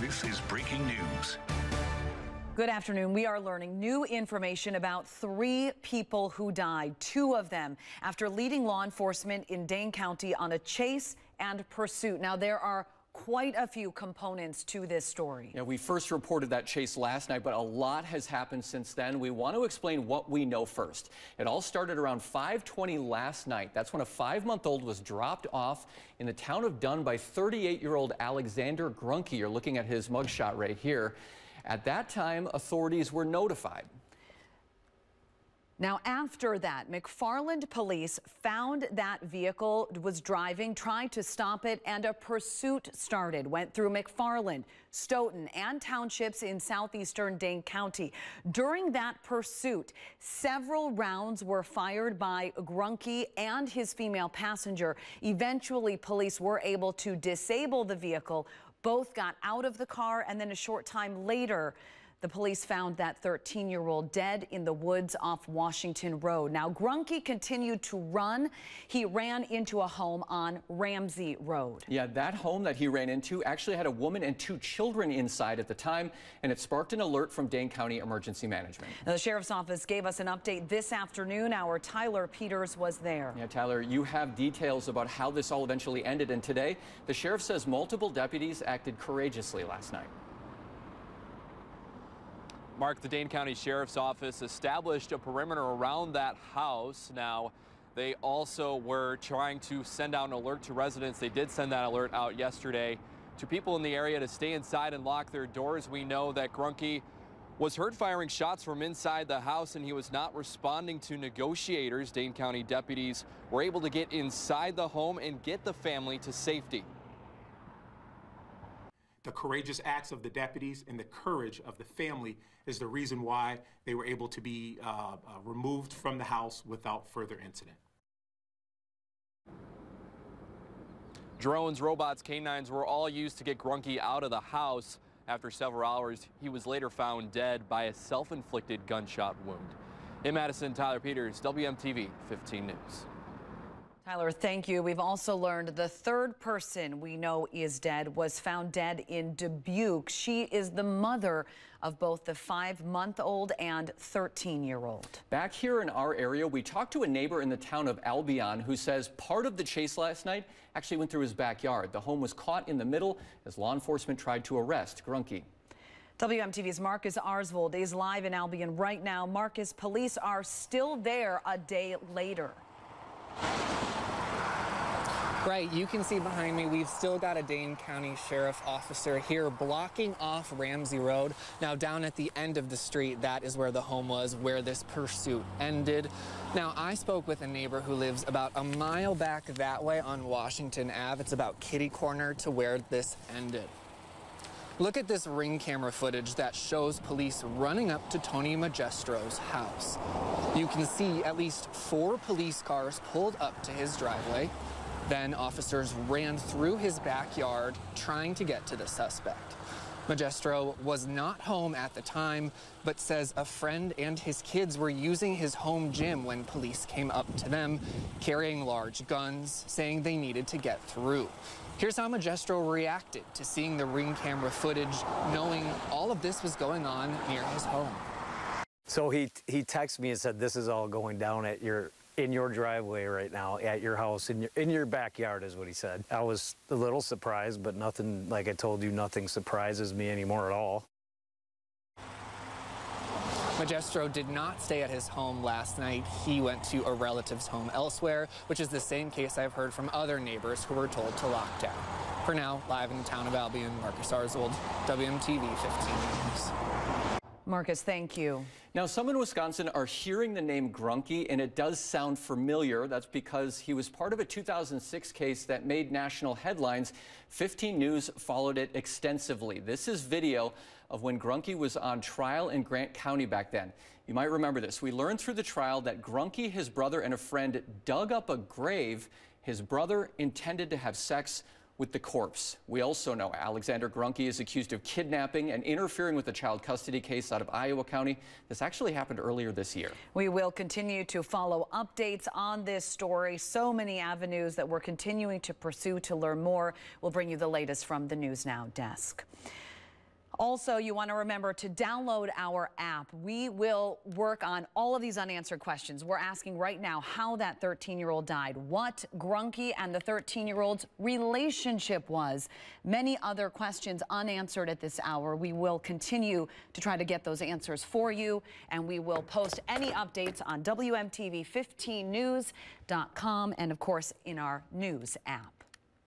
This is breaking news. Good afternoon. We are learning new information about three people who died, two of them after leading law enforcement in Dane County on a chase and pursuit. Now, there are quite a few components to this story. Yeah, we first reported that chase last night, but a lot has happened since then. We want to explain what we know first. It all started around 520 last night. That's when a five-month-old was dropped off in the town of Dunn by 38-year-old Alexander Grunke. You're looking at his mugshot right here. At that time, authorities were notified. Now, after that, McFarland police found that vehicle was driving, tried to stop it, and a pursuit started. Went through McFarland, Stoughton, and townships in southeastern Dane County. During that pursuit, several rounds were fired by Grunke and his female passenger. Eventually, police were able to disable the vehicle. Both got out of the car, and then a short time later, the police found that 13-year-old dead in the woods off Washington Road. Now, Grunke continued to run. He ran into a home on Ramsey Road. Yeah, that home that he ran into actually had a woman and two children inside at the time, and it sparked an alert from Dane County Emergency Management. Now, the sheriff's office gave us an update this afternoon. Our Tyler Peters was there. Yeah, Tyler, you have details about how this all eventually ended, and today the sheriff says multiple deputies acted courageously last night. Mark, the Dane County Sheriff's Office established a perimeter around that house. Now, they also were trying to send out an alert to residents. They did send that alert out yesterday to people in the area to stay inside and lock their doors. We know that Grunke was heard firing shots from inside the house and he was not responding to negotiators. Dane County deputies were able to get inside the home and get the family to safety the courageous acts of the deputies and the courage of the family is the reason why they were able to be uh, uh, removed from the house without further incident. Drones, robots, canines were all used to get Grunke out of the house. After several hours, he was later found dead by a self-inflicted gunshot wound. In Madison, Tyler Peters, WMTV 15 News. Tyler, thank you. We've also learned the third person we know is dead was found dead in Dubuque. She is the mother of both the five-month-old and 13-year-old. Back here in our area, we talked to a neighbor in the town of Albion who says part of the chase last night actually went through his backyard. The home was caught in the middle as law enforcement tried to arrest Grunke. WMTV's Marcus Aarsvold is live in Albion right now. Marcus, police are still there a day later. Right, you can see behind me, we've still got a Dane County Sheriff officer here blocking off Ramsey Road. Now, down at the end of the street, that is where the home was, where this pursuit ended. Now, I spoke with a neighbor who lives about a mile back that way on Washington Ave. It's about kitty corner to where this ended. Look at this ring camera footage that shows police running up to Tony Magistro's house. You can see at least four police cars pulled up to his driveway. Then officers ran through his backyard trying to get to the suspect. Magistro was not home at the time, but says a friend and his kids were using his home gym when police came up to them, carrying large guns, saying they needed to get through. Here's how Magistro reacted to seeing the ring camera footage, knowing all of this was going on near his home. So he he texted me and said, "This is all going down at your in your driveway right now at your house in your in your backyard is what he said. I was a little surprised, but nothing like I told you, nothing surprises me anymore at all. Magistro did not stay at his home last night. He went to a relative's home elsewhere, which is the same case I've heard from other neighbors who were told to lock down. For now, live in the town of Albion, Marcus Aarsvold, WMTV 15 News. Marcus, thank you. Now, some in Wisconsin are hearing the name Grunke, and it does sound familiar. That's because he was part of a 2006 case that made national headlines. 15 News followed it extensively. This is video of when Grunke was on trial in Grant County back then. You might remember this. We learned through the trial that Grunke, his brother, and a friend dug up a grave. His brother intended to have sex with the corpse. We also know Alexander Grunke is accused of kidnapping and interfering with a child custody case out of Iowa County. This actually happened earlier this year. We will continue to follow updates on this story. So many avenues that we're continuing to pursue to learn more. We'll bring you the latest from the News Now desk. Also, you want to remember to download our app. We will work on all of these unanswered questions. We're asking right now how that 13 year old died, what Grunke and the 13 year old's relationship was. Many other questions unanswered at this hour. We will continue to try to get those answers for you, and we will post any updates on WMTV15news.com and, of course, in our news app.